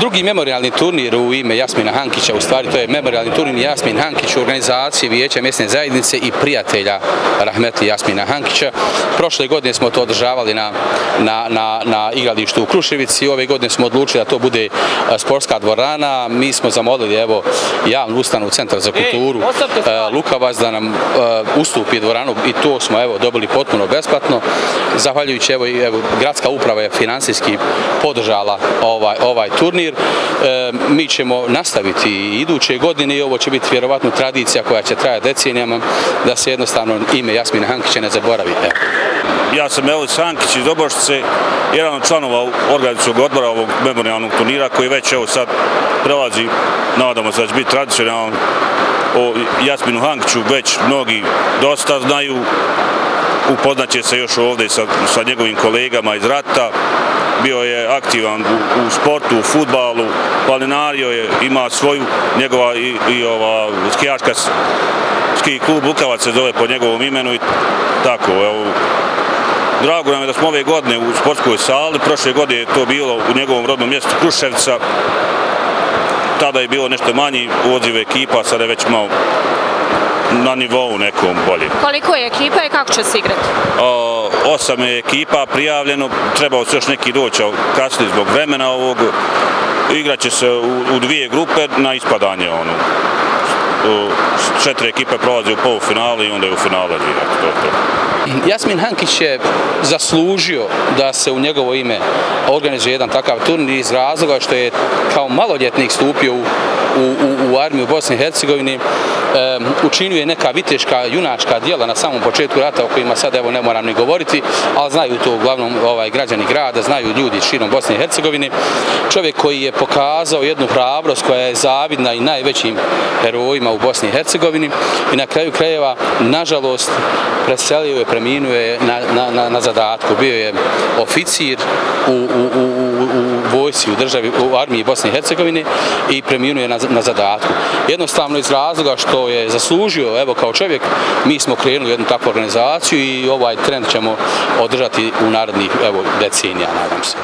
drugi memorialni turnir u ime Jasmina Hankića, u stvari to je memorialni turnir Jasmin Hankić u organizaciji Vijeća mjesne zajednice i prijatelja Rahmetli Jasmina Hankića. Prošle godine smo to održavali na, na, na, na igralištu u Kruševici, ove godine smo odlučili da to bude sportska dvorana. Mi smo zamolili evo javnu ustanu Centar za kulturu Lukavac da nam ustupi dvoranu i to smo evo dobili potpuno besplatno. Zahvaljujući evo, evo gradska uprava je finansijski podržala ovaj, ovaj turnir. E, mi ćemo nastaviti iduće godine i ovo će biti vjerovatno tradicija koja će trajati decenijama da se jednostavno ime Jasmina Hankića ne zaboravi. Evo. Ja sam Elis Hankić iz Dobošce, jedan od članova organizacijog odbora ovog memorialnog turnira koji već evo sad prelazi, nadamo se da će biti tradicionalan o Jasminu Hankiću, već mnogi dosta znaju, upoznaće se još ovdje sa, sa njegovim kolegama iz rata, bio je aktivan u, u sportu, u futbalu, planinario je, ima svoju, njegova i, i ova skijaška ski klub Lukavac se zove po njegovom imenu i tako, evo, Drago nam je da smo ove godine u sportskoj sali, prošle godine je to bilo u njegovom rodnom mjestu Kruševca, tada je bilo nešto manji odziv ekipa, sada je već malo na nivou nekom bolje. Koliko je ekipa i kako će se igrati? O, osam je ekipa prijavljeno, trebao se još neki doći kasnije zbog vremena ovog. Igraće se u, u dvije grupe na ispadanje ono. Četiri ekipe prolaze u polufinalu i onda je u finalu direkt. To je to. Jasmin Hankić je zaslužio da se u njegovo ime organizuje jedan takav turnir iz razloga što je kao maloljetnik stupio u u, u, u armiju Bosne i Hercegovine, um, učinio je neka viteška, junačka dijela na samom početku rata o kojima sad evo ne moram ni govoriti, ali znaju to uglavnom ovaj, građani grada, znaju ljudi širom Bosne i Hercegovine. Čovjek koji je pokazao jednu hrabrost koja je zavidna i najvećim herojima u Bosni i Hercegovini i na kraju krajeva, nažalost, preselio je, preminuo je na, na, na, na zadatku. Bio je oficir u, u, u, u vojsi, u državi, u armiji Bosne i Hercegovine i preminuo je na, na zadatku. Jednostavno iz razloga što je zaslužio, evo kao čovjek, mi smo krenuli jednu takvu organizaciju i ovaj trend ćemo održati u narednih evo, decenija, nadam se.